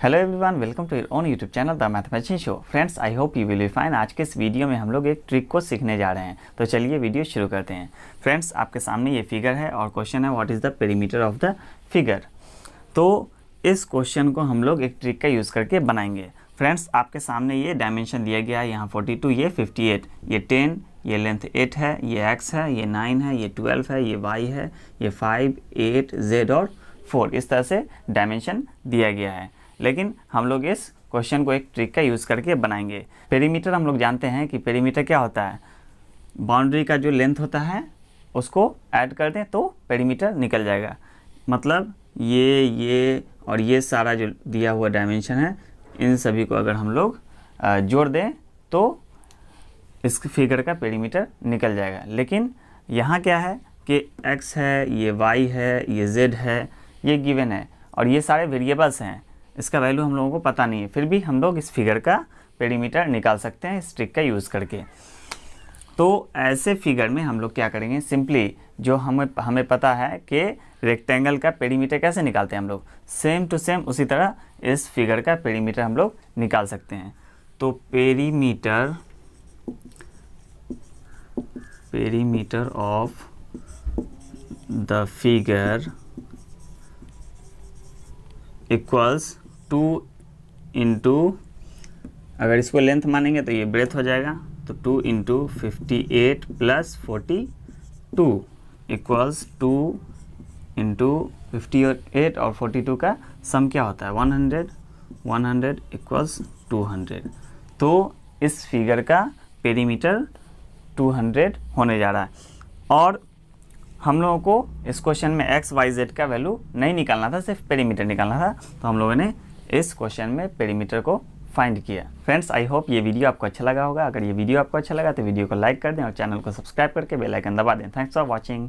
Hello everyone welcome to your own YouTube channel the mathematician show friends I hope you will be fine आज के इस video में हम लोग एक ट्रिक को सीखने जा रहे हैं। तो चलिए वीडियो शुरू करते हैं। फ्रेंड्स आपके सामने ये फिगर है और क्वेश्चन है what is the perimeter of the figure तो इस क्वेश्चन को हम लोग एक ट्रिक का यूज़ करके बनाएँगे। फ्रेंड्स आपके सामने ये डायमेंशन दिया गया है, यहाँ फोर्टी ये फिफ्टी ये टेन ये लेंथ एट है, ये एक्स है, ये नाइन है, ये ट्वेल्व है, ये वाई है, ये फाइव एट जेड और फोर इस तरह से डायमेंशन दिया गया है। लेकिन हम लोग इस क्वेश्चन को एक ट्रिक का यूज़ करके बनाएँगे। पेरीमीटर हम लोग जानते हैं कि पेरीमीटर क्या होता है। बाउंड्री का जो लेंथ होता है, उसको ऐड कर दें तो पेरीमीटर निकल जाएगा। मतलब ये ये और ये सारा जो दिया हुआ डायमेंशन है, इन सभी को अगर हम लोग जोड़ दें तो इस फिगर का पेरीमीटर निकल जाएगा। लेकिन यहाँ क्या है कि x है, ये y है, ये z है, ये गिवन है और ये सारे वेरिएबल्स हैं। इसका वैल्यू हम लोगों को पता नहीं है। फिर भी हम लोग इस फिगर का पेरीमीटर निकाल सकते हैं, इस ट्रिक का यूज़ करके। तो ऐसे फिगर में हम लोग क्या करेंगे? सिंपली जो हमें हमें पता है कि रेक्टेंगल का पेरीमीटर कैसे निकालते हैं हम लोग? सेम टू सेम उसी तरह इस फिगर का पेरीमीटर हम लोग निकाल सकते हैं। तो perimeter perimeter of the figure equals to into, अगर इसको लेंथ मानेंगे तो ये ब्रेथ हो जाएगा तो two into fifty eight plus forty two equals two into fifty eight और फोर्टी टू का सम क्या होता है? One hundred one hundred equals two hundred तो इस फिगर का पेरीमीटर टू हंड्रेड होने जा रहा है। और हम लोगों को इस क्वेश्चन में एक्स वाई जेड का वैल्यू नहीं निकालना था, सिर्फ़ पेरीमीटर निकालना था तो हम लोगों ने इस क्वेश्चन में पेरीमीटर को फाइंड किया। फ्रेंड्स आई होप ये वीडियो आपको अच्छा लगा होगा। अगर ये वीडियो आपको अच्छा लगा तो वीडियो को लाइक कर दें और चैनल को सब्सक्राइब करके बेल आइकन दबा दें। Thanks for watching